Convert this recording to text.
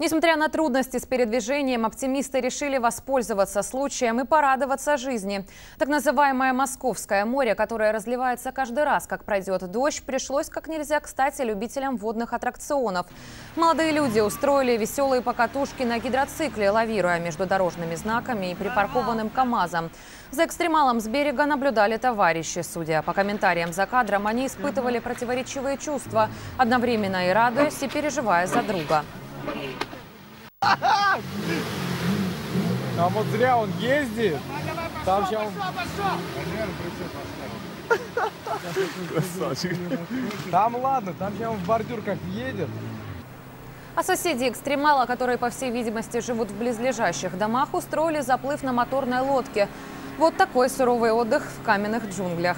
Несмотря на трудности с передвижением, оптимисты решили воспользоваться случаем и порадоваться жизни. Так называемое Московское море, которое разливается каждый раз, как пройдет дождь, пришлось как нельзя кстати любителям водных аттракционов. Молодые люди устроили веселые покатушки на гидроцикле, лавируя между дорожными знаками и припаркованным КАМАЗом. За экстремалом с берега наблюдали товарищи. Судя по комментариям за кадром, они испытывали противоречивые чувства, одновременно и радуясь, и переживая за друга. Там вот зря он ездит. Там сейчас... Там ладно, там сейчас он в бордюр как въедет. А соседи экстремала, которые, по всей видимости, живут в близлежащих домах, устроили заплыв на моторной лодке. Вот такой суровый отдых в каменных джунглях.